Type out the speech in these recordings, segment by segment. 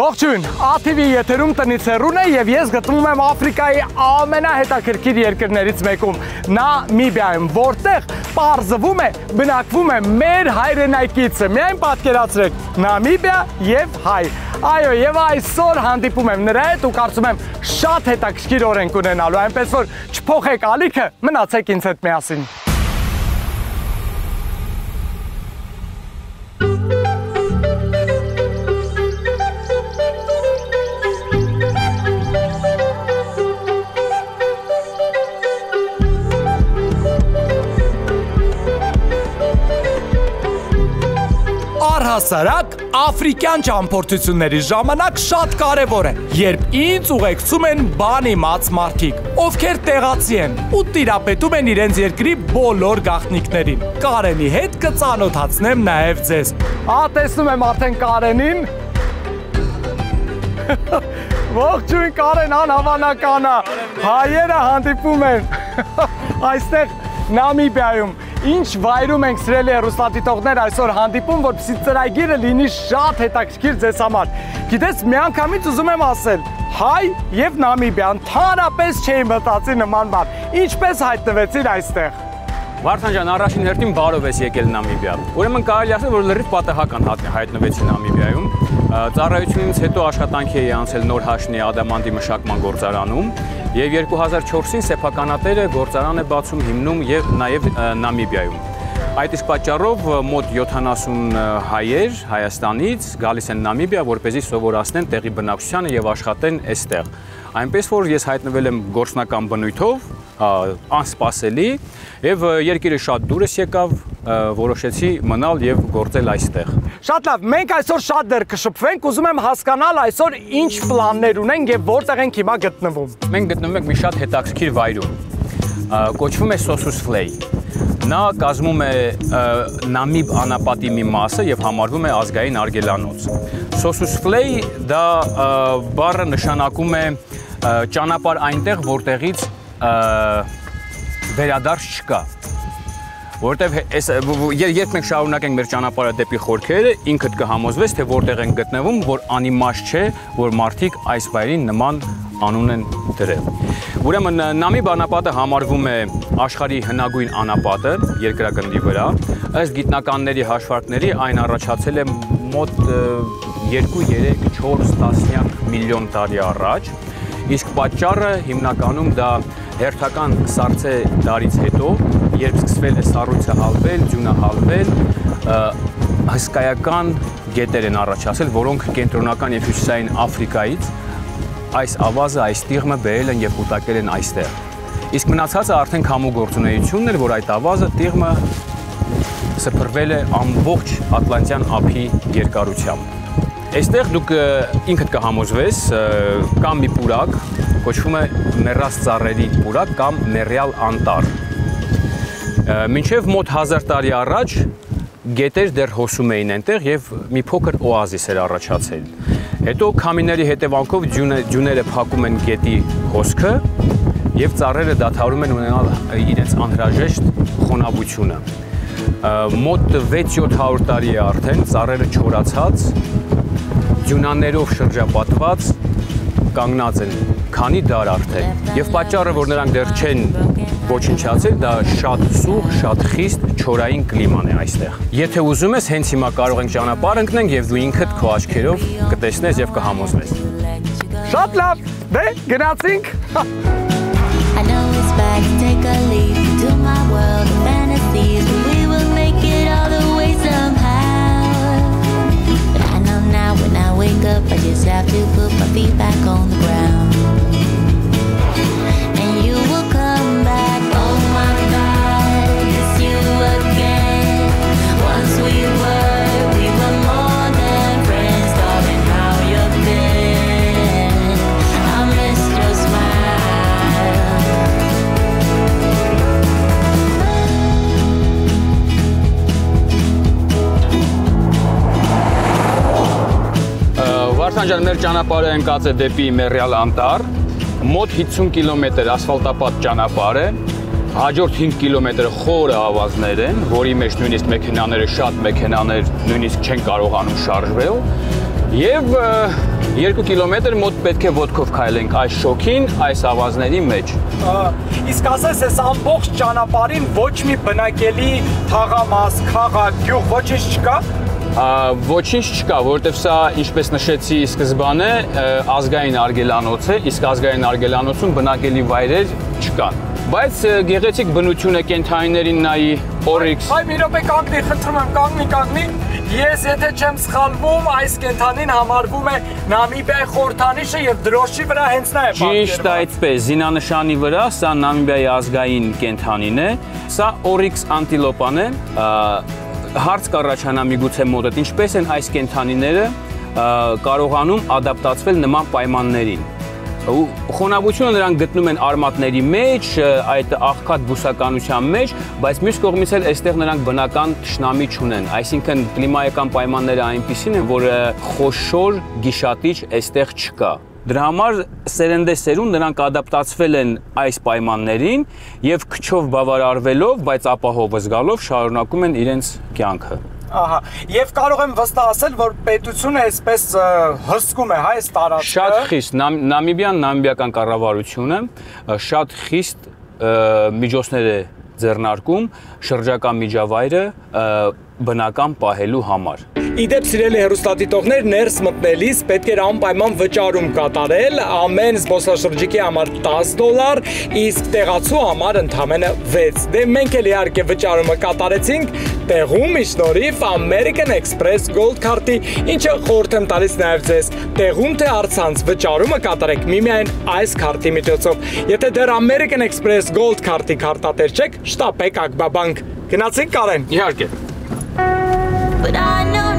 Ողջույն, ATV եթերում տնից հեռուն է եւ ես գտնվում եմ Աֆրիկայի ամենահետաքրքիր երկրներից մեկում՝ Նամիբիայում, որտեղ պարզվում է, բնակվում է մեր հայրենակիցը։ Միայն պատկերացրեք, Նամիբիա եւ հայ։ Այո, եւ այսօր հանդիպում եմ նրա հետ ու կարծում եմ շատ հետաքրքիր օրենք ունենալու, այնպես որ չփոխեք ալիքը, մնացեք ինձ հետ միասին։ Առհասարակ աֆրիկյան ճամփորդությունների ժամանակ շատ կարևոր է, երբ ինձ ուղեկցում են բան իմաց մարդիկ, ովքեր տեղացի են ու տիրապետում են իրենց երկրի բոլոր գաղտնիքներին։ Կարենի հետ կծանոթացնեմ նաև ձեզ։ Ահա տեսնում եմ արդեն Կարենին։ Ողջույն Կարեն, անհավանական է։ Հայերը հանդիպում են այստեղ Նամիբիայում ինչ վայրում ենք սրելի հեռուստադիտողներ այսօր հանդիպում, որպեսզի ծրագիրը լինի շատ հետաքրքիր ձեզ համար։ Գիտես, միանգամից ուզում եմ ասել, հայ եւ Նամիբիա ընդհանրապես չէի մտածի նման բան։ Ինչպես հայտնվեցիր այստեղ։ Վարդան ջան, առաջին հերթին բարով ես եկել Նամիբիա։ Ուրեմն կարելի ասել, որ լրիվ պատահական հայտնվեցի Նամիբիայում։ Ծառայությունից հետո աշխատանքի էի անցել Նոր Հաշնի Ադամանդի մշակման գործարանում եւ 2004-ին սեփականատերը գործարան է բացում հիմնում եւ նաեւ Նամիբիայում։ Այդ իսկ պատճառով մոտ 70 հայեր Հայաստանից գալիս են Նամիբիա, որ เป զի սովորացնեն տեղի բնակչությանը եւ աշխատեն այստեղ։ Այնպես որ ես հայտնվել եմ գործնական բնույթով, անսպասելի եւ երկիրը շատ դուրս եկավ, որոշեցի մնալ եւ գործել այստեղ։ Շատ լավ, մենք այսօր շատ դեռ կշփվենք, ուզում եմ հասկանալ այսօր ինչ պլաններ ունենք եւ որտեղ ենք հիմա գտնվում։ Մենք գտնվում ենք մի շատ հետաքրքիր վայրում։ Կոչվում է Sosus Flay։ Նա կազմում է Նամիբ անապատի մի մասը եւ համարվում է ազգային արգելանոց։ Sosus Flay դա բառը նշանակում է ճանապարհ այնտեղ, որտեղից վերադարձ չկա որտեվ այս երբ մենք շարունակենք մեր ճանապարհը դեպի խորքերը, ինքդ կհամոզվես, թե որտեղ են գտնվում, որ անիմաստ չէ, որ մարդիկ այս վայրին նման անուն են դրել։ Ուրեմն Նամիբ անապատը համարվում է աշխարհի հնագույն անապատը երկրագնդի վրա։ Ըստ գիտնականների հաշվարկների այն առաջացել է մոտ 2, 3, 4 տասնյակ միլիոն տարի առաջ Իսկ պատճառը հիմնականում դա հերթական սարցե դարից հետո, երբ սկսվել է սառույցը հալվել, ձյունը հալվել, հսկայական գետեր են առաջացել, որոնք կենտրոնական եւ հյուսիսային Աֆրիկայից այս ավազը, այս տիղմը բերել են եւ կուտակել են այստեղ։ Իսկ մնացածը արդեն քամու գործունեությունն էր, որ այդ ավազը տիղմը սփռվել է ամբողջ Ատլանտյան ափի երկարությամբ։ Այստեղ դուք ինքդ կհամոզվես կամ մի պուրակ, կոչվում է մեռած ծառերի պուրակ կամ մեռյալ անտառ։ Մինչև մոտ 1000 տարի առաջ գետեր դեռ հոսում էին այնտեղ եւ մի փոքր օազիս էր առաջացել։ Հետո քամիների հետևանքով ջուները փակում են գետի հոսքը եւ ծառերը դադարում են ունենալ իրենց անհրաժեշտ խոնավությունը։ Մոտ 6-700 տարի է արդեն ծառերը չորացած դյունաներով շրջապատված կանգնած են քանի դար արդեն եւ պատճառը որ նրանք դեռ չեն ոչնչացել դա շատ սուղ, շատ խիստ չորային կլիման է այստեղ։ Եթե ուզում ես, հենց հիմա կարող ենք ճանապարհ ընկնենք եւ դու ինքդ քո աչքերով կտեսնես եւ կհամոզվես։ Շատ լավ։ Դե գնացինք։ I know it's bad to take a leap to my world up, I just have to put my feet back on the ground. Վարդան ջան, մեր ճանապարհը ընկած է դեպի Մերիալ անտառ, մոտ 50 կիլոմետր ասֆալտապատ ճանապարհ է, հաջորդ 5 կիլոմետրը խորը ավազներ են, որի մեջ նույնիսկ մեքենաները, շատ մեքենաներ նույնիսկ չեն կարողանում շարժվել, ը, 2 կիլոմետր մոտ պետք է ոտքով քայլենք այս շոքին, այս ավազների մեջ։ Իսկ ասես, այս ամբողջ ճանապարհին ոչ մի բնակելի թաղամաս, քաղաք, գյուղ ոչինչ չկա։ Ոչինչ չկա, որովհետև սա, ինչպես նշեցի սկզբանե, ազգային արգելանոց է, իսկ ազգային արգելանոցում բնակելի վայրեր չկան։ Բայց գեղեցիկ բնություն է կենթանիներին նայի Oryx Այ մի րոպե կանգնի, խնդրում եմ, կանգնի, կանգնի։ Ես եթե չեմ սխալվում, այս կենթանին համարվում է Նամիբիայի խորհրդանիշը եւ դրոշի վրա հենց նա է Ճիշտ այդպես, զինանշանի վրա սա Նամիբիայի ազգային կենթանին է։ Սա Oryx անտիլոպան է, հարց կառաջանա միգուցե մոտդ, ինչպես են այս կենթանիները կարողանում ադապտացվել նման պայմաններին։ Ու խոնավությունը նրանք գտնում են արմատների մեջ, այդ աղքատ բուսականության մեջ, բայց մյուս կողմից էլ այստեղ նրանք բնական ճշնամի չունեն։ Այսինքն կլիմայական պայմանները այնպիսին են, որ խոշոր գիշատիչ այստեղ չկա։ Դրա համար սերնդե սերուն նրանք ադապտացվել են այս պայմաններին եւ քչով բավարարվելով, բայց ապահով զգալով շարունակում են իրենց կյանքը։ Ահա։ Եւ կարող եմ վստահ ասել, որ պետությունը այսպես հսկում է հայ այս տարածքը։ Շատ խիստ Նամ, Նամիբիան, նամիբիական կառավարությունը շատ խիստ միջոցներ է ձեռնարկում շրջակա միջավայրը բնական պահելու համար։ Իդեպ սիրելի հերոստատիտողներ ներս մտնելիս պետք էր անպայման վճարում կատարել, ամեն զբոսաշրջիկի համար 10 դոլար, իսկ տեղացու համար ընդամենը 6։ Դե մենք էլ իհարկե վճարումը կատարեցինք տեղում իշնորիվ American Express Gold քարտի, ինչը խորհուրդ եմ տալիս նաև ձեզ։ Տեղում թե առցանց վճարումը կատարեք միմիայն այս քարտի միջոցով։ Եթե դեռ American Express Gold քարտի քարտատեր չեք, շտապեք Ակբաբանկ։ Գնացինք Կարեն։ Իհարկե։ But I know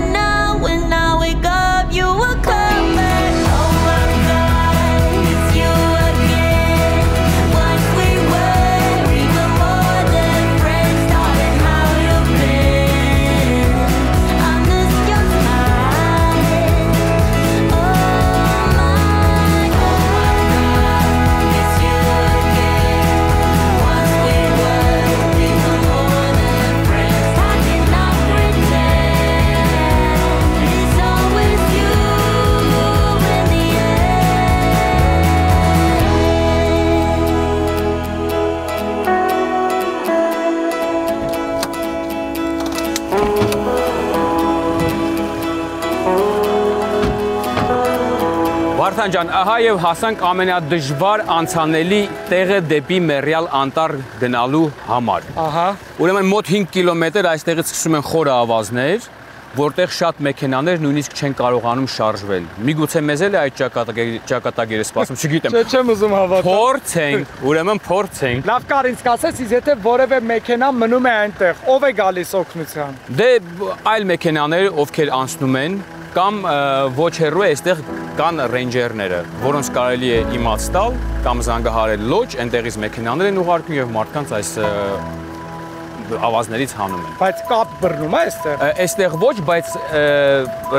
Վարդան ջան, ահա եւ հասանք ամենադժվար անցանելի տեղը դեպի Մերիալ Անտար գնալու համար։ Ահա։ Ուրեմն մոտ 5 կիլոմետր այստեղից սկսում են խորը ավազներ, որտեղ շատ մեքենաներ նույնիսկ չեն կարողանում շարժվել։ Միգուցե մեզ էլ է այդ ճակատագիրը սպասում, չգիտեմ։ Չէ, չեմ ուզում հավատալ։ Փորձենք, ուրեմն փորձենք։ Լավ կարին սկսես, իսկ եթե որևէ մեքենա մնում է այնտեղ, ով է գալիս օգնության։ Դե այլ մեքենաներ, ովքեր անցնում են, կամ ոչ հեռու է այստեղ կան ռեյնջերները, որոնց կարելի է իմաց տալ կամ զանգահարել լոջ, այնտեղից մեքենաներ են ուղարկում եւ մարդկանց այս ավազներից հանում են։ Բայց կապ բռնում է այստեղ։ Այստեղ ոչ, բայց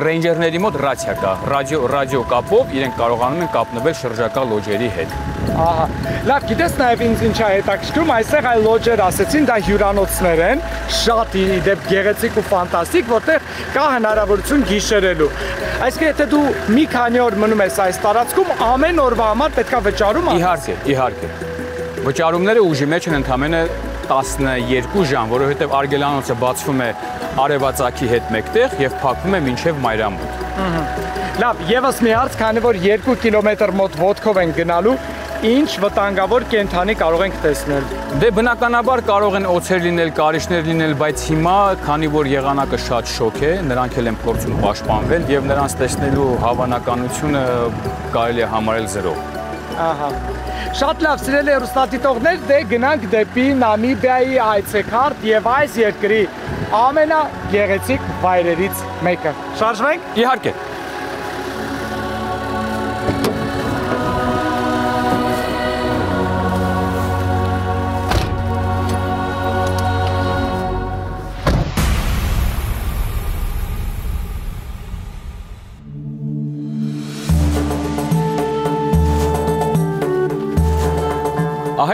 ռեյնջերների մոտ ռադիա կա, ռադիո ռադիո կապով իրենք կարողանում են կապնվել շրջակա լոջերի հետ։ Ահա։ Լավ, գիտես նաև ինձ ինչա հետաքրքրում, այստեղ այ լոջեր ասեցին, դա հյուրանոցներ են, շատ ի դեպ գեղեցիկ ու ֆանտաստիկ, որտեղ կա հնարավորություն գիշերելու։ Այսինքն եթե դու մի քանի օր մնում ես այս տարածքում, ամեն օրվա համար պետքա վճարում անես։ Իհարկե, իհարկե։ Վճարումները ուժի մեջ են ընդամենը 12 ժամ, որովհետև արգելանոցը բացվում է արևածագի հետ մեկտեղ եւ փակվում է մինչեւ մայրամուտ։ Լավ, եւս մի հարց, քանի որ 2 կիլոմետր մոտ ոդկով են գնալու, ինչ վտանգավոր կենթանի կարող ենք տեսնել։ Դե բնականաբար կարող են օծեր լինել, կարիճներ լինել, բայց հիմա, քանի որ եղանակը շատ շոկ է, նրանք էլ են փորձում պաշտպանվել եւ նրանց տեսնելու հավանականությունը կարելի է համարել 0։ Ահա։ Շատ լավ, սիրելի հեռուստադիտողներ, դե գնանք դեպի Նամիբիայի այցեքարտ եւ այս երկրի ամենագեղեցիկ վայրերից մեկը։ Շարժվենք։ Իհարկե։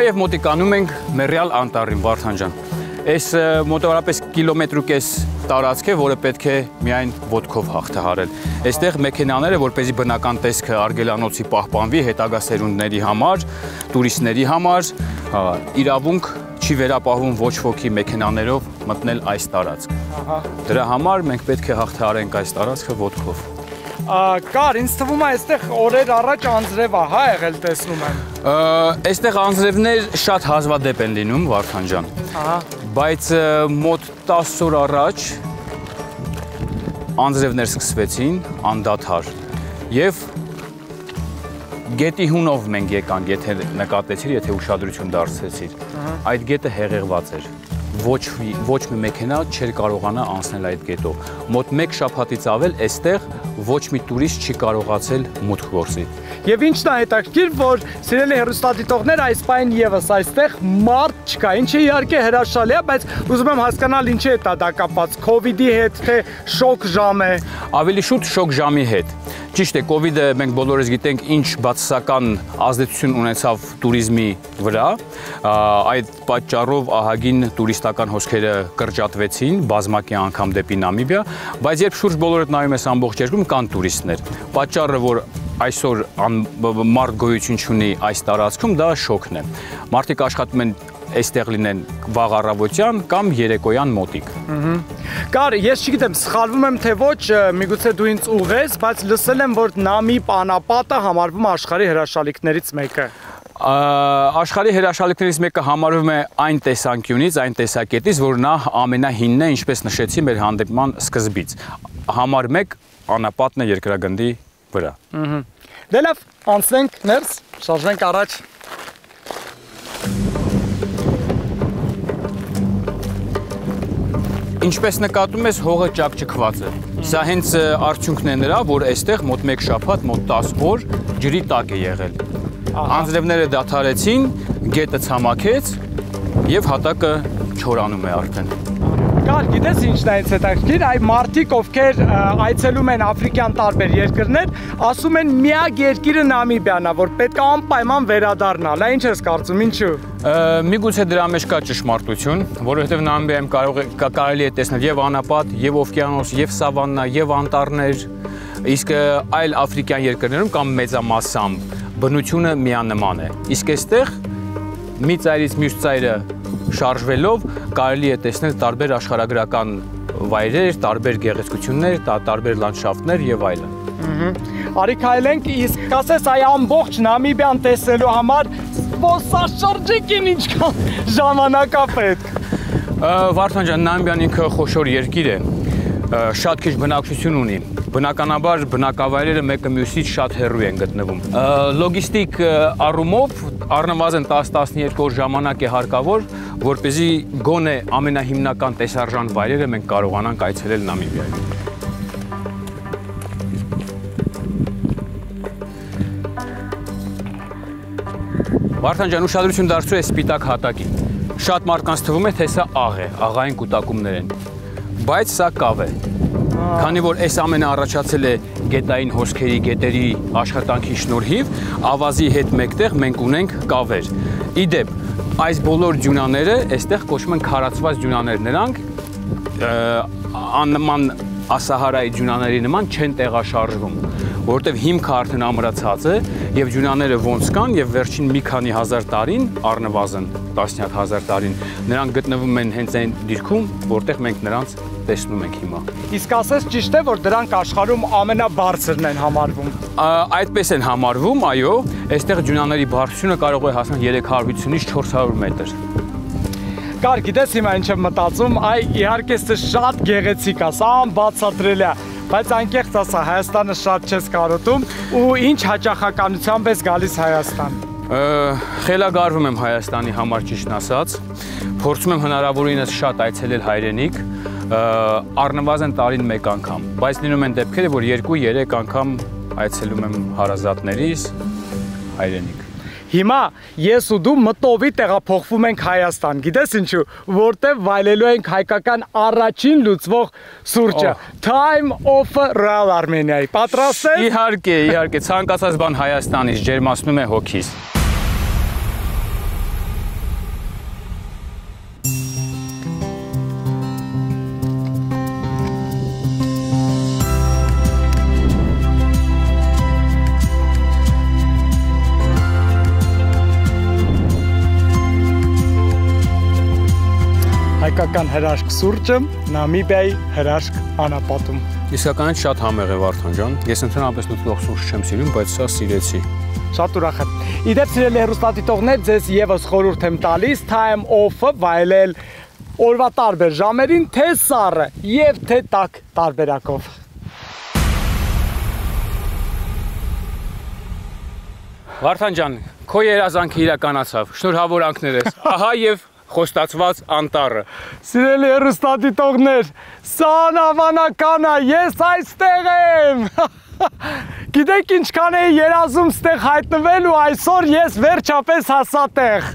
Եւ մոտիկանում ենք Մերիալ Անտարին, Վարդան ջան։ Այս մոտավորապես կիլոմետր ու կես տարածք է, որը պետք է միայն ոդկով հաղթահարել։ Այստեղ մեքենաները, որպեսզի բնական տեսքը արգելանոցի պահպանվի հետագա սերունդների համար, տուրիստների համար, իրավունք չի վերապահվում ոչ ոքի մեքենաներով մտնել այս տարածք։ Դրա համար մենք պետք է հաղթահարենք այս տարածքը ոդկով։ Կար, ինձ թվում է այստեղ օրեր առաջ անձրև է, հա, եղել տեսնում եմ։ Այստեղ անձրևներ շատ հազվադեպ են լինում, Վարդան ջան։ Ահա։ Բայց մոտ 10 օր առաջ անձրևներ սկսվեցին անդադար եւ գետի հունով մենք եկանք, եթե նկատեցիր, եթե ուշադրություն դարձրեցիր։ Այդ գետը հեղեղված էր։ Ոչ ոչ մի մեքենա չէր կարողանա անցնել այդ գետով։ Մոտ 1 շաբաթից ավել այստեղ ոչ մի տուրիստ չի կարողացել մուտք գործել։ Եվ ինչն է հետաքրքիր, որ սիրելի հերոստատիտողներ այս պայն եւս այստեղ մարդ չկա, ինչը իհարկե հրաշալի է, բայց ուզում եմ հասկանալ ինչի է դա կապված COVID-ի հետ, թե շոկ ժամ է։ Ավելի շուտ շոկ ժամի հետ։ Ճիշտ է, COVID-ը մենք բոլորս գիտենք ինչ բացասական ազդեցություն ունեցավ туриզմի վրա։ Այդ պատճառով ահագին туриստական հոսքերը կրճատվեցին, բազմակի անգամ դեպի Նամիբիա, բայց երբ շուրջ բոլորդ նայում ես ամբողջ երկրում, կան տուրիստներ։ Պատճառը, որ այսօր մարդ գոյություն ունի այս տարածքում, դա շոկն է։ Մարդիկ աշխատում են այստեղ լինեն վաղ առավոտյան կամ երեկոյան մոտիկ։ Կար, ես չգիտեմ, սխալվում եմ թե ոչ, միգուցե դու ինձ ուղես, բայց լսել եմ, որ Նամիբ անապատը համարվում աշխարհի հրաշալիքներից մեկը։ Աշխարհի հրաշալիքներից մեկը համարվում է այն տեսանկյունից, այն տեսակետից, որ նա ամենահինն է, ինչպես նշեցի մեր հանդիպման սկզբից։ Համար 1 անապատն է երկրագնդի վրա։ Դե լավ, անցնենք ներս, շարժվենք առաջ։ Ինչպես նկատում ես, հողը ճակճկված է։ Սա հենց արդյունքն է նրա, որ այստեղ մոտ 1 շաբաթ, մոտ 10 օր ջրի տակ է եղել։ Անձրևները դադարեցին, գետը ցամաքեց եւ հատակը չորանում է արդեն։ Կար, գիտես ինչն է այս հետաքրքիր, այ մարդիկ, ովքեր այցելում են աֆրիկյան տարբեր երկրներ, ասում են միակ երկիրը Նամիբիան է, որ պետք է անպայման վերադառնալ։ Այ ինչ ես կարծում, ինչու։ Միգուցե դրա մեջ կա ճշմարտություն, որովհետև Նամիբիայում կարող է կա- կարելի է տեսնել եւ անապատ, եւ օվկիանոս, եւ սավաննա, եւ անտառներ, իսկ այլ աֆրիկյան երկրներում կամ մեծամասամբ բնությունը միանման է։ Իսկ այստեղ մի ծայրից մյուս ծայրը շարժվելով կարելի է տեսնել տարբեր աշխարհագրական վայրեր, տարբեր գեղեցկություններ, տա- տարբեր լանդշաֆտներ եւ այլն։ Արի քայլենք, իսկ կասես այ ամբողջ Նամիբիան տեսնելու համար սպոսաշրջիկին ինչքան ժամանակ է պետք։ Վարդան ջան, Նամիբիան ինքը խոշոր երկիր է, շատ քիչ բնակչություն ունի։ Բնականաբար բնակավայրերը մեկը մյուսից շատ հեռու են գտնվում։ Լոգիստիկ առումով առնվազն 10-12 օր ժամանակ է հարկավոր, որ เป զի գոնե ամենահիմնական տեսարժան վայրերը մենք կարողանանք այցելել Նամիբիայում։ Վարդան ջան, ուշադրություն դարձրու է սպիտակ հատակին։ Շատ մարդկանց թվում է, թե սա աղ է, աղային կուտակումներ են։ Բայց սա կավ է։ Քանի որ այս ամենը առաջացել է գետային հոսքերի, գետերի աշխատանքի շնորհիվ, ավազի հետ մեկտեղ մենք ունենք կավեր։ Իդեպ, այս բոլոր դյունաները այստեղ կոչվում են քարացված դյունաներ։ Նրանք աննման ասահարայի դյունաների նման չեն տեղաշարժվում, որովհետև հիմքը արդեն ամրացած է եւ դյունաները ոնց կան եւ վերջին մի քանի հազար տարին, առնվազն տասնյակ հազար տարին, նրանք գտնվում են հենց այն դիրքում, որտեղ մենք նրանց տեսնում ենք հիմա։ Իսկ ասես ճիշտ է, որ դրանք աշխարհում ամենաբարձրն են համարվում։ Այդպես են համարվում, այո, այստեղ դյունաների բարձրությունը կարող է հասնել 350-ից 400 մետր։ Կար, գիտես հիմա ինչ եմ մտածում, այ իհարկե սա շատ գեղեցիկ է, սա անբացատրելի է, բայց անկեղծ ասա, Հայաստանը շատ չես կարոտում ու ինչ հաճախականությամբ ես գալիս Հայաստան։ Խելագարվում եմ Հայաստանի համար ճիշտն ասած։ Փորձում եմ հնարավորինս շատ այցելել հայրենիք, առնվազն տարին մեկ անգամ, բայց լինում են դեպքեր, որ 2-3 անգամ այցելում եմ հարազատներիս հայրենիք։ Հիմա ես ու դու մտովի տեղափոխվում ենք Հայաստան։ Գիտես ինչու, որտեղ վայելելու ենք հայկական առաջին լուծվող սուրճը։ Time of Real Armenia-ի։ Պատրաստ ես։ Իհարկե, իհարկե, ցանկացած բան Հայաստանից ջերմացնում է հոգիս։ հայկական հրաշք սուրճը Նամիբիայի հրաշք անապատում։ Իսկականից շատ համեղ է Վարդան ջան։ Ես ընդհանրապես նույնիսկ սուրճ չեմ սիրում, բայց սա սիրեցի։ Շատ ուրախ եմ։ Իդեպ սիրելի հեռուստադիտողներ, ձեզ եւս խորհուրդ եմ տալիս time off-ը վայելել օրվա տարբեր ժամերին թե սառը եւ թե տաք տարբերակով։ Վարդան ջան, քո երազանքը իրականացավ։ Շնորհավորանքներս։ Ահա եւ խոստացված անտառը։ Սիրելի հեռուստադիտողներ, սա անավանական է, ես այստեղ եմ։ Գիտեք ինչքան էի երազում ստեղ հայտնվել ու այսօր ես վերջապես հասա տեղ։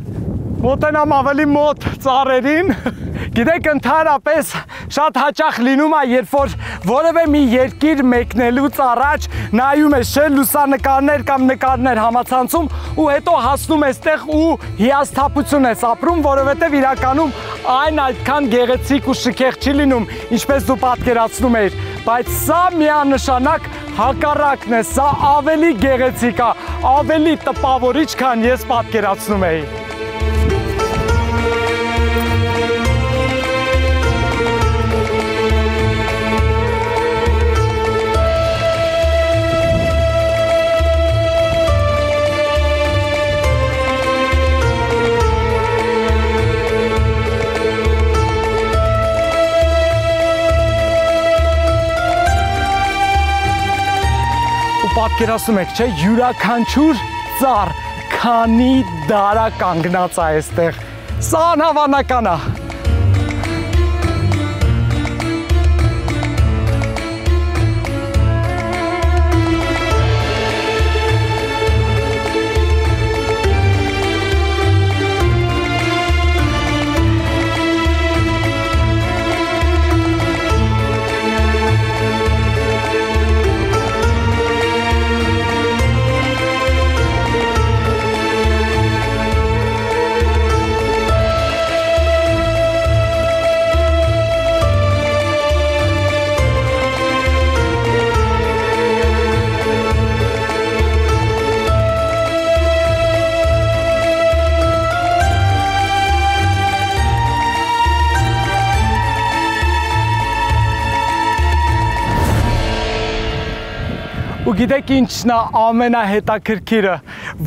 Մոտենամ ավելի մոտ ծառերին։ Գիտեք, ընդհանրապես շատ հաճախ լինում է, երբ որ որևէ մի երկիր մեկնելուց առաջ նայում ես չէ լուսանկարներ կամ նկարներ համացանցում ու հետո հասնում ես տեղ ու հիասթափություն ես ապրում, որովհետև իրականում այն այդքան գեղեցիկ ու շքեղ չի լինում, ինչպես դու պատկերացնում ես, բայց սա միանշանակ հակառակն է, սա ավելի գեղեցիկ է, ավելի տպավորիչ, քան ես պատկերացնում էի։ պատկերացնում եք, չէ, յուրաքանչյուր ծառ քանի դարա կանգնած է այստեղ։ Սա անհավանական է։ Ու գիտեք ինչն է ամենահետաքրքիրը,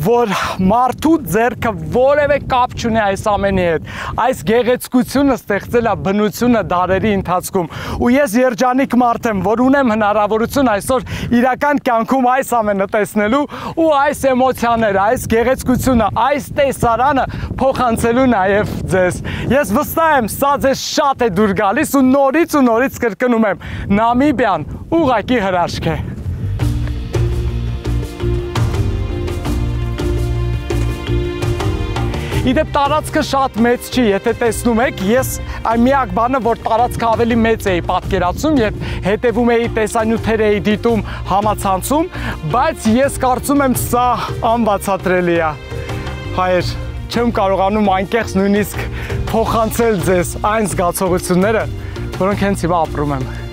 որ մարդու ձեռքը որևէ կապ չունի այս ամենի հետ։ Այս գեղեցկությունը ստեղծել է բնությունը դարերի ընթացքում։ Ու ես երջանիկ մարդ եմ, որ ունեմ հնարավորություն այսօր իրական կյանքում այս ամենը տեսնելու ու այս էմոցիաները, այս գեղեցկությունը, այս տեսարանը փոխանցելու նաև ձեզ։ Ես վստահ եմ, սա ձեզ շատ է դուր գալիս ու նորից ու նորից կրկնում եմ, Նամիբիան ուղակի հրաշք է։ Իդեպ տարածքը շատ մեծ չի, եթե տեսնում եք, ես այն միակ բանը, որ տարածքը ավելի մեծ էի պատկերացում, երբ հետևում էի տեսանյութեր էի դիտում համացանցում, բայց ես կարծում եմ սա անբացատրելի է։ Հայր, չեմ կարողանում այնքեղ նույնիսկ փոխանցել ձեզ այն զգացողությունները, որոնք հենց հիմա ապրում եմ։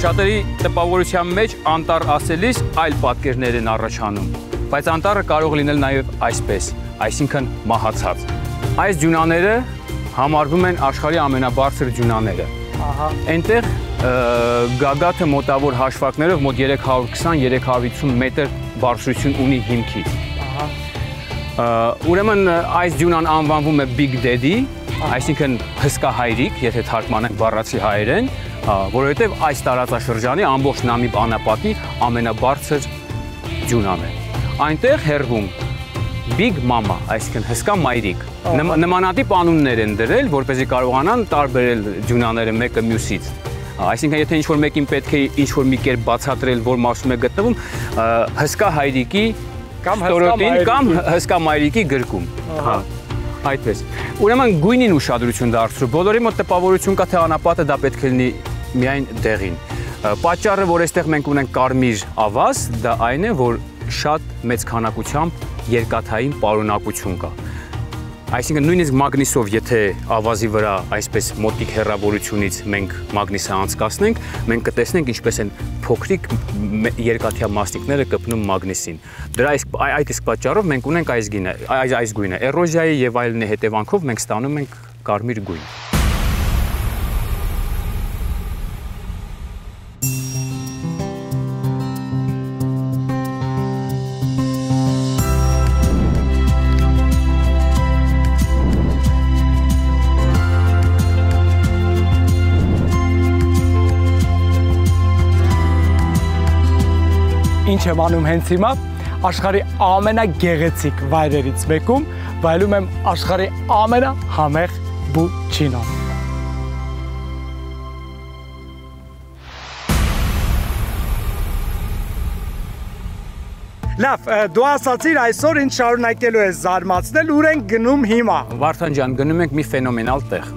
Շատերի տպավորության մեջ անտառ ասելիս այլ պատկերներ են առաջանում, բայց անտառը կարող լինել նաև այսպես, այսինքն մահացած։ Այս դյունաները համարվում են աշխարհի ամենաբարձր դյունաները։ Ահա։ Այնտեղ գագաթը մոտավոր հաշվարկներով մոտ 320-350 մետր բարձրություն ունի հիմքից։ Ահա։ Ուրեմն այս դյունան անվանվում է Big Daddy, այսինքն հսկա հայրիկ, եթե թարգմանենք բառացի հայերեն, հա, որովհետև այս տարածաշրջանի ամբողջ Նամիբ անապատի ամենաբարձր դյունան է։ Այնտեղ հերվում Big Mama, այսինքն հսկա մայրիկ։ Նմ- Նմանատիպ անուններ են դրել, որպեսզի կարողանան տարբերել դյունաները մեկը մյուսից։ Այսինքն եթե ինչ-որ մեկին պետք է ինչ-որ մի կերպ բացատրել, որ մասում է գտնվում, հսկա հայրիկի Կամ հսկա ստորոտին կամ մայրիկի։ հսկա մայրիկի գրկում։ Հա։ Այդպես։ Ուրեմն գույնին ուշադրություն դարձրու։ Բոլորի մոտ տպավորություն կա, թե անապատը դա պետք է լինի միայն դեղին։ Պատճառը, որ այստեղ մենք ունենք կարմիր ավազ, դա այն է, որ շատ մեծ քանակությամբ երկաթային պարունակություն կա։ Այսինքն նույնիսկ մագնիսով, եթե ավազի վրա այսպես մոտիկ հեռավորությունից մենք մագնիսը անցկացնենք, մենք կտեսնենք ինչպես են փոքրիկ երկաթյա մասնիկները կպնում մագնիսին։ Դրա իսկ այ- այդ իսկ պատճառով մենք ունենք այս գինը, այս այս գույնը։ Էրոզիայի եւ այլնի հետևանքով մենք ստանում ենք կարմիր գույն։ Ինչ եմ անում հենց հիմա աշխարհի ամենագեղեցիկ վայրերից մեկում վայելում եմ աշխարհի ամենահամեղ բուչինոն։ Լավ, դու ասացիր այսօր ինչ շարունակելու ես զարմացնել, ուր են գնում հիմա։ Վարդան ջան, գնում ենք մի ֆենոմենալ տեղ։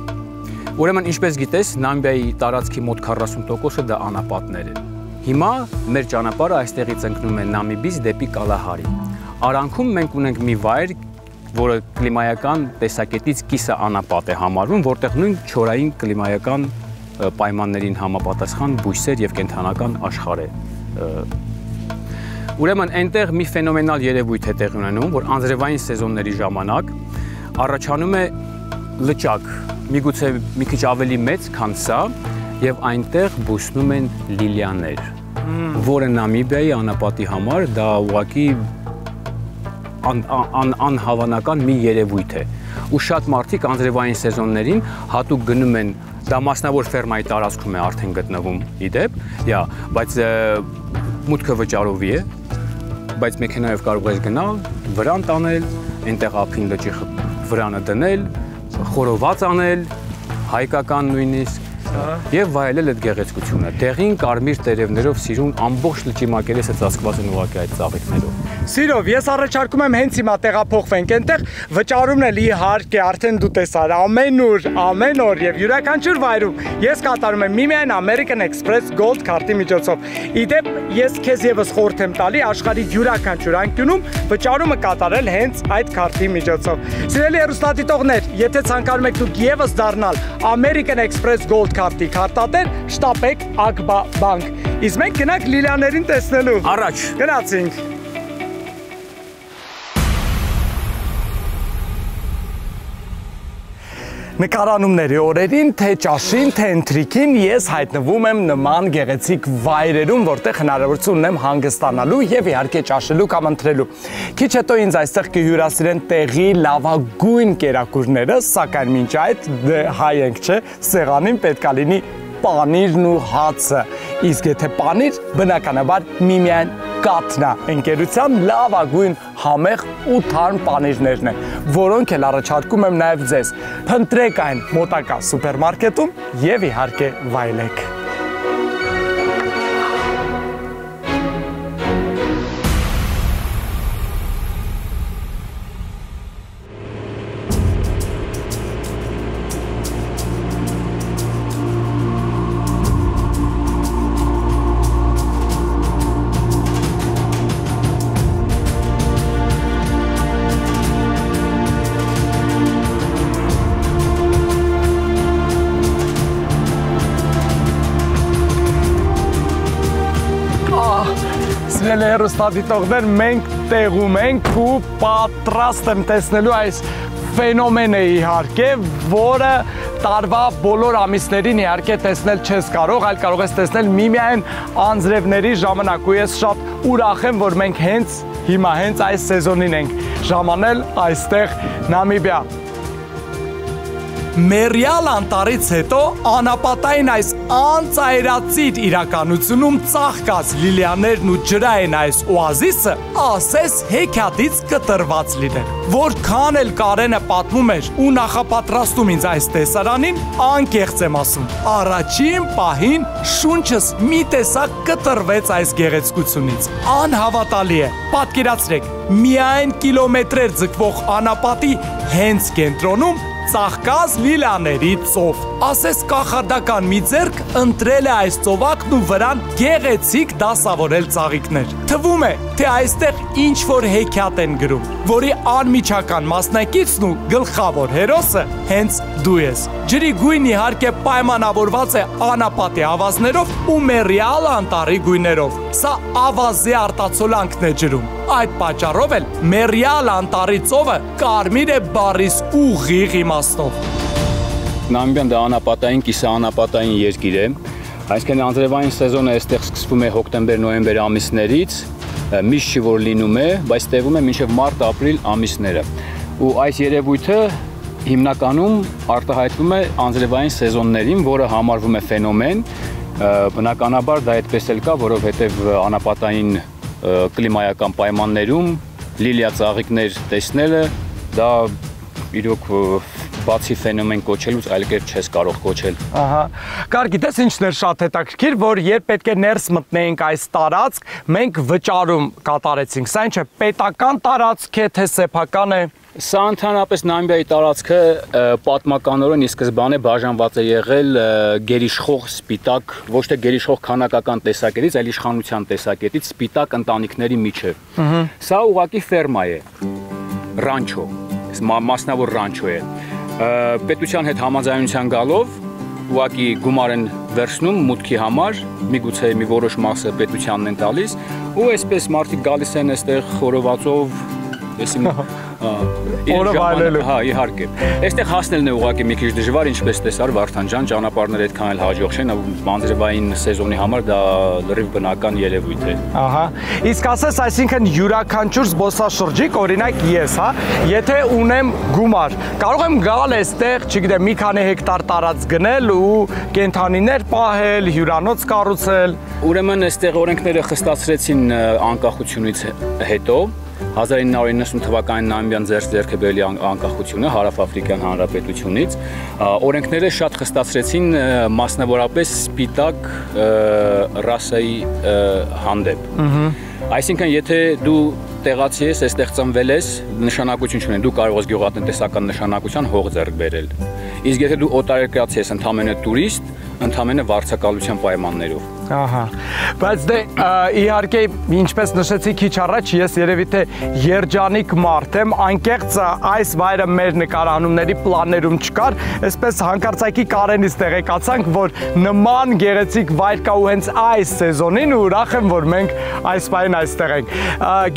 Ուրեմն, ինչպես գիտես, Նամիբիայի տարածքի մոտ 40%-ը դա անապատներ են։ Հիմա մեր ճանապարհը այստեղից ընկնում է Նամիբից դեպի Կալահարի։ Արանքում մենք ունենք մի վայր, որը կլիմայական տեսակետից կիսա անապատ է համարվում, որտեղ նույն չորային կլիմայական պայմաններին համապատասխան բույսեր եւ կենթանական աշխարհ է Ուրեմն այնտեղ մի ֆենոմենալ երևույթ է տեղի ունենում, որ անձրևային սեզոնների ժամանակ առաջանում է լճակ, միգուցե մի քիչ ավելի մեծ, քան սա, եւ այնտեղ բուսնում են լիլիաներ, որը Նամիբիայի անապատի համար դա ուղղակի ան, ան, անհավանական մի երևույթ է։ Ու շատ մարդիկ անձրևային սեզոններին հատուկ գնում են դա մասնավոր ֆերմայի տարածքում է արդեն գտնվում իդեպ, յա, բայց մուտքը վճարովի է, բայց մեքենայով կարող ես գնալ, վրան տանել, այնտեղ ափին լճի վրանը դնել, խորոված անել, հայկական նույնիսկ եւ վայելել այդ գեղեցկությունը։ Դեղին կարմիր տերևներով սիրուն ամբողջ լճի մակերեսը ծածկված են ուղղակի այդ ծաղիկներով։ Սիրով, ես առաջարկում եմ հենց հիմա տեղափոխվենք այնտեղ, վճարումն էլ իհարկե արդեն դու տեսար ամեն օր, ամեն օր եւ յուրաքանչյուր վայրում ես կատարում եմ միմիայն American Express Gold քարտի միջոցով։ Իդեպ ես քեզ եւս խորհուրդ եմ տալի աշխարհի յուրաքանչյուր անկյունում վճարումը կատարել հենց այդ քարտի միջոցով։ Սիրելի հեռուստադիտողներ, եթե ցանկանում եք դուք եւս դառնալ American Express Gold քարտի քարտատեր, շտապեք Agba Bank։ Իսկ մենք գնանք Լիլիաներին տեսնելու։ Առաջ Գնացինք։ Նկարանումների օրերին, թե ճաշին, թե ընթրիքին ես հայտնվում եմ նման գեղեցիկ վայրերում, որտեղ հնարավորություն ունեմ հանգստանալու եւ իհարկե ճաշելու կամ ընթրելու։ Քիչ հետո ինձ այստեղ կհյուրասիրեն տեղի լավագույն կերակուրները, սակայն մինչ այդ դե հայ ենք, չէ, սեղանին պետքա լինի պանիրն ու հացը։ Իսկ եթե պանիր, բնականաբար միմիայն կատնա ընկերության լավագույն համեղ ու թարմ պանիրներն են, որոնք էլ առաջարկում եմ նաև ձեզ։ Փնտրեք այն մոտակա սուպերմարկետում եւ իհարկե վայելեք։ Հեռուստադիտողներ, մենք տեղում ենք ու պատրաստ եմ տեսնելու այս ֆենոմենը իհարկե, որը տարվա բոլոր ամիսներին իհարկե տեսնել չես կարող, այլ կարող ես տեսնել միմիայն անձրևների ժամանակ ու ես շատ ուրախ եմ, որ մենք հենց հիմա հենց այս սեզոնին ենք ժամանել այստեղ Նամիբիա։ Մերյալ անտարից հետո անապատային այս անծայրածիր իրականությունում ծաղկած լիլիաներն ու ջրային այս օազիսը ասես հեքիաթից կտրված լիներ։ Որքան էլ Կարենը պատմում էր ու նախապատրաստում ինձ այս տեսարանին, անկեղծ եմ ասում։ Առաջին պահին շունչս մի տեսակ կտրվեց այս գեղեցկությունից։ Անհավատալի է։ Պատկերացրեք, միայն կիլոմետրեր ձգվող անապատի հենց կենտրոնում ծաղկած լիլաների ծով։ Ասես կախարդական մի ձերք ընտրել է այս ծովակն ու վրան գեղեցիկ դասավորել ծաղիկներ։ Թվում է, թե այստեղ ինչ որ հեքիաթ են գրում, որի անմիջական մասնակիցն ու գլխավոր հերոսը հենց դու ես։ Ջրի գույն իհարկե պայմանավորված է անապատի ավազներով ու մերիալ անտարի գույներով։ Սա ավազի արտացոլանքն է ջրում։ Այդ պատճառով էլ մերիալ անտարի ծովը կարմիր է բարիս ուղիղ իմաստով։ Նամիբիան դա անապատային, կիսաանապատային երկիր է։ Այսինքն անձրևային սեզոնը այստեղ սկսվում է հոկտեմբեր-նոյեմբեր ամիսներից, միշտ չի որ լինում է, բայց տևում է մինչև մարտ-ապրիլ ամիսները։ Ու այս երևույթը հիմնականում արտահայտվում է անձրևային սեզոններին, որը համարվում է ֆենոմեն։ Բնականաբար դա այդպես էլ կա, որովհետև անապատային կլիմայական պայմաններում լիլիա ծաղիկներ տեսնելը դա իրոք բացի ֆենոմեն կոչելուց այլ կերպ չես կարող կոչել։ Ահա։ Կար գիտես ինչն էր շատ հետաքրքիր, որ երբ պետք է ներս մտնեինք այս տարածք, մենք վճարում կատարեցինք։ Սա ինչ է, պետական տարածք է, թե սեփական է։ Սա ընդհանրապես Նամիբիայի տարածքը պատմականորեն ի սկզբանե բաժանված է եղել գերիշխող սպիտակ, ոչ թե գերիշխող քանակական տեսակետից, այլ իշխանության տեսակետից սպիտակ ընտանիքների միջև։ Սա ուղակի ֆերմա է, ռանչո, մա- մասնավոր ռանչո է։ Պետության հետ համաձայնության գալով ուղակի գումար են վերցնում մուտքի համար, միգուցե մի որոշ մասը պետությանն են տալիս, ու այսպես մարդիկ գալիս են այստեղ խորովածով, այսին Օրը վայելելու։ Հա, իհարկե։ Այստեղ հասնելն է ուղղակի մի քիչ դժվար, ինչպես տեսար Վարդան ջան, ճանապարհները այդքան էլ հաջող չեն, մանձրևային սեզոնի համար դա լրիվ բնական երևույթ է։ Ահա։ Իսկ ասես, այսինքն յուրաքանչյուր զբոսաշրջիկ, օրինակ ես, հա, եթե ունեմ գումար, կարող եմ գալ այստեղ, չգիտեմ, մի քանի հեկտար տարած գնել ու կենթանիներ պահել, հյուրանոց կառուցել։ Ուրեմն այստեղ օրենքները խստացրեցին անկախությունից հետո 1990 թվականին Նամիբիան ձեռք ձեռք է բերել ան- անկախությունը Հարավաֆրիկյան Հանրապետությունից։ Օրենքները շատ խստացրեցին մասնավորապես սպիտակ ռասայի հանդեպ։ Այսինքն, եթե դու տեղացի ես, այստեղ ծնվել ես, նշանակություն չունի, դու կարող ես գյուղատնտեսական նշանակության հող ձեռք բերել։ Իսկ եթե դու օտարերկրացի ես, ընդամենը տուրիստ, ընդամենը վարձակալության պայմաններով։ Ահա։ Բայց դե իհարկե ինչպես նշեցի քիչ առաջ ես երևի թե երջանիկ մարդ եմ, անկեղծ այս վայրը մեր նկարահանումների պլաններում չկար, այսպես հանկարծակի Կարենից տեղեկացանք, որ նման գեղեցիկ վայր կա ու հենց այս սեզոնին ու ուրախ եմ, որ մենք այս վայրն այստեղ ենք։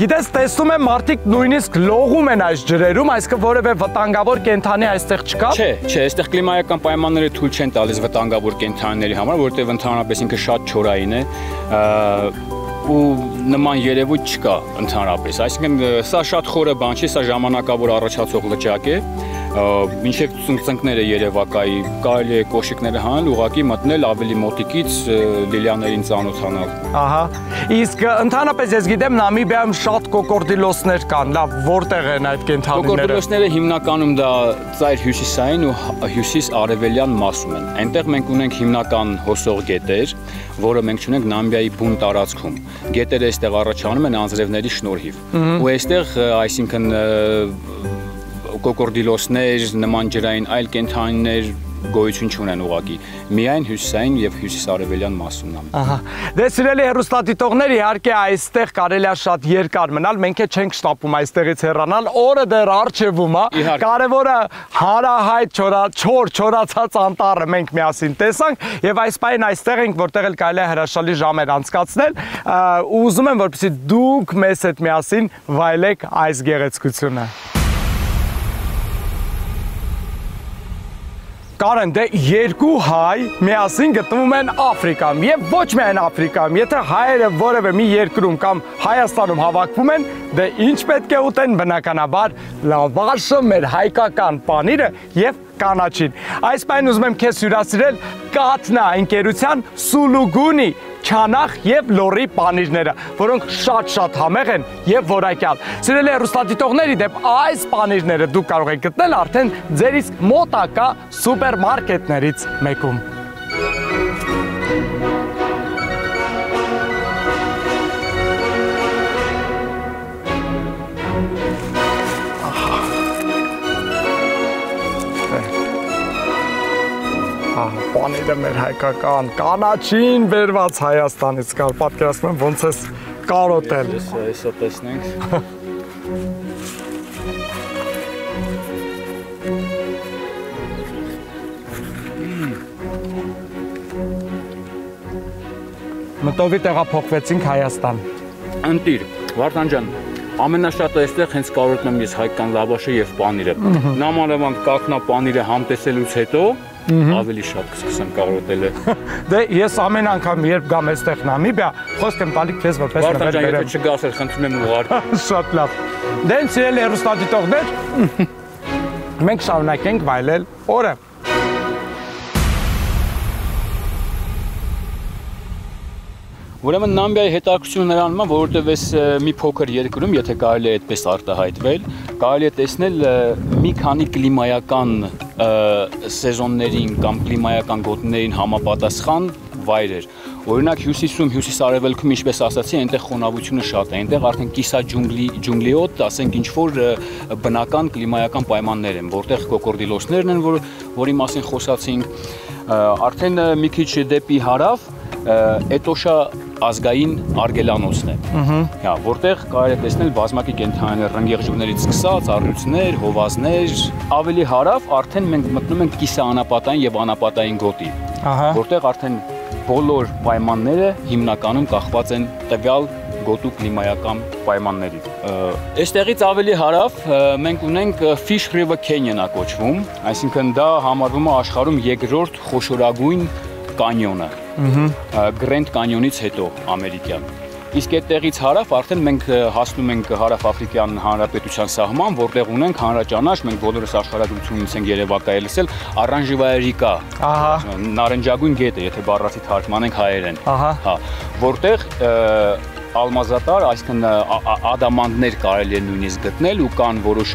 Գիտես, տեսնում եմ մարդիկ նույնիսկ լողում են այս ջրերում, այսինքն որևէ վտանգավոր կենթանի այստեղ չկա։ Չէ, չէ, այստեղ կլիմայական պայմանները թույլ չեն տալիս վտանգավոր կենթանիների համար, որովհետև ընդհանրապես ինքը շատ չորային է ու նման երևույթ չկա ընդհանրապես։ Այսինքն սա շատ խորը բան չի, սա ժամանակավոր առաջացող լճակ է։ Մինչև ծնկները երևակայի կարելի է կոշիկները հանել, ուղակի մտնել ավելի մոտիկից լիլիաներին ծանոթանալ։ Ահա։ Իսկ ընդհանրապես ես գիտեմ Նամիբիայում շատ կոկորդիլոսներ կան։ Լավ, որտեղ են այդ կենթանիները։ Կոկորդիլոսները հիմնականում դա ծայր հյուսիսային ու հյուսիս-արևելյան մասում են։ Այնտեղ մենք ունենք հիմնական հոսող գետեր, որը մենք ունենք Նամիբիայի բուն տարածքում։ Գետերը այստեղ առաջանում են անձրևների շնորհիվ։ Ու այստեղ, այսինքն կոկորդիլոսներ, նման ջրային այլ կենթանիներ գոյություն չունեն ուղակի։ Միայն հյուսիսային եւ հյուսիսարևելյան մասում նամ։ Ահա։ Դե սիրելի հերոստատիտողներ, իհարկե այստեղ կարելի է շատ երկար մնալ, մենք էլ չենք շտապում այստեղից հեռանալ, օրը դեռ արժևում է։ Կարևորը հարահայտ չորա չոր չորացած անտառը մենք միասին տեսանք եւ այս պայն այստեղ ենք, որտեղ էլ կարելի է հրաշալի ժամեր անցկացնել։ Ուզում եմ, որպեսզի դուք մեզ հետ միասին վայելեք այս գեղեցկությունը։ Կարեն, դե երկու հայ միասին գտնվում են Աֆրիկայում եւ ոչ միայն Աֆրիկայում, եթե հայերը որևէ մի երկրում կամ Հայաստանում հավաքվում են, դե ինչ պետք է ուտեն բնականաբար լավաշը, մեր հայկական պանիրը եւ կանաչին։ Այս պայն ուզում եմ քեզ հյուրասիրել Կատնա ընկերության Սուլուգունի չանախ եւ լորի պանիրները, որոնք շատ-շատ համեղ են եւ որակյալ։ Սիրելի հեռուստադիտողների դեպ այս պանիրները դուք կարող եք գտնել արդեն ձեր իսկ մոտակա սուպերմարկետներից մեկում։ վայրը մեր հայկական կանաչին վերված Հայաստանից կար պատկերացնում եմ ոնց էս կարոտել։ Այսօ տեսնենք։ Մտովի տեղափոխվեցինք Հայաստան։ Ընտիր, Վարդան ջան, ամենաշատը այստեղ հենց կարոտում եմ ես հայկական լավաշը եւ պանիրը։ Նամանավանդ կակնա պանիրը համտեսելուց հետո ավելի շատ կսկսեմ կարոտելը։ Դե ես ամեն անգամ երբ գամ այստեղ նամիբիա, խոսք եմ տալի քեզ որպես նվեր ջան, եթե բերեմ։ չգաս, խնդրում եմ ուղղարկել։ Շատ լավ։ Դե ցիրել հերոստատիտողներ։ Մենք շարունակենք վայելել օրը։ Ուրեմն Նամիբիայի հետաքրքրությունը նրանում է, որովհետև այս մի փոքր երկրում, եթե կարելի է այդպես արտահայտվել, կարելի է տեսնել մի քանի կլիմայական սեզոններին կամ կլիմայական գոտիներին համապատասխան վայրեր։ Օրինակ հյուսիսում, հյուսիսարևելքում, ինչպես ասացի, այնտեղ խոնավությունը շատ է, այնտեղ արդեն կիսա ջունգլի ջունգլիոտ, ասենք ինչ որ բնական կլիմայական պայմաններ են, որտեղ կոկորդիլոսներն են, որ որի մասին խոսացինք, արդեն մի քիչ դեպի հարավ Էտոշա ազգային արգելանոցն է։ Հա, որտեղ կարելի է տեսնել բազմակի կենթանիներ, ռնգեղջյուրներից սկսած, առյուծներ, հովազներ, ավելի հարավ արդեն մենք մտնում ենք կիսաանապատային եւ անապատային գոտի, Ահա։ որտեղ արդեն բոլոր պայմանները հիմնականում կախված են տվյալ գոտու կլիմայական պայմաններից։ Այստեղից ավելի հարավ մենք ունենք Fish River Canyon-ը կոչվում, այսինքն դա համարվում է աշխարհում երկրորդ խոշորագույն կանյոնը։ Ահա Grand Canyon-ից հետո ամերիկյան։ Իսկ այդտեղից հարավ արդեն մենք հասնում ենք հարավ-աֆրիկյան հանրապետության սահման, որտեղ ունենք հանրաճանաչ, մենք բոլորս աշխարհագրությունից ենք երևակայել լսել Orange Rica, Ահա։ նարնջագույն գետը, եթե բառացի թարգմանենք հայերեն։ Ահա։ Հա, որտեղ ալմազատար, այսինքն ադամանդներ կարելի է նույնիսկ գտնել ու կան որոշ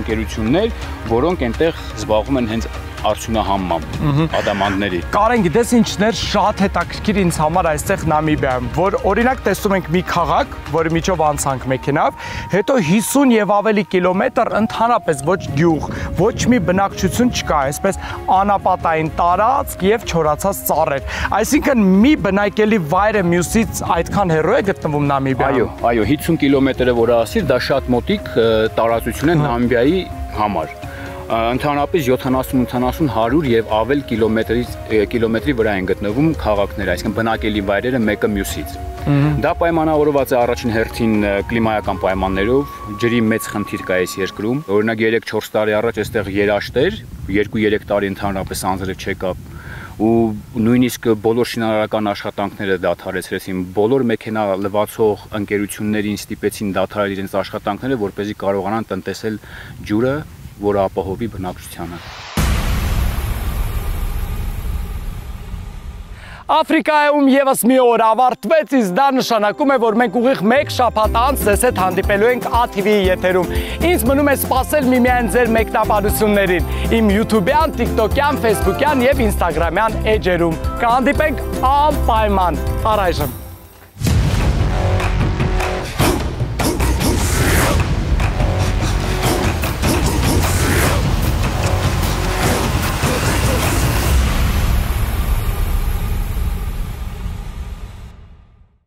ընկերություններ, որոնք այնտեղ զբաղվում են հենց արդյունահանմամբ ադամանդների։ Կարեն գիտես ինչներ շատ հետաքրքիր ինձ համար այստեղ Նամիբիայում, որ օրինակ տեսնում ենք մի քաղաք, որի միջով անցանք մեքենայով, հետո 50 եւ ավելի կիլոմետր ընդհանրապես ոչ գյուղ, ոչ մի բնակչություն չկա, այսպես անապատային տարածք եւ չորացած ծառեր։ Այսինքն մի բնակելի վայրը մյուսից այդքան հեռու է գտնվում Նամիբիայում։ Այո, այո, 50 կիլոմետրը որ ասիր, դա շատ մոտիկ տարածություն է Նամիբիայի համար։ Ընդհանրապես 70-80 100 եւ ավել կիլոմետրից կիլոմետրի վրա են գտնվում քաղաքները, այսինքն բնակելի վայրերը մեկը մյուսից։ Դա պայմանավորված է առաջին հերթին կլիմայական պայմաններով, ջրի մեծ խնդիր կա այս երկրում։ Օրինակ 3-4 տարի առաջ այստեղ երաշտ էր, 2-3 տարի ընդհանրապես անձրև չեկավ ու նույնիսկ բոլոր շինարարական աշխատանքները դադարեցրեցին, բոլոր մեքենա լվացող ընկերություններին ստիպեցին դադարել իրենց աշխատանքները, որ เป զի կարողանան տնտեսել ջուրը, որը ապահովի բնակչությանը։ Աֆրիկայում եւս մի օր ավարտվեց, իսկ դա նշանակում է, որ մենք ուղիղ 1 շաբաթ անց ձեզ հետ հանդիպելու ենք ATV-ի եթերում։ Ինձ մնում է սպասել միմիայն ձեր մեկնաբանություններին իմ YouTube-յան, TikTok-յան, Facebook-յան եւ Instagram-յան էջերում։ Կհանդիպենք անպայման։ Առայժմ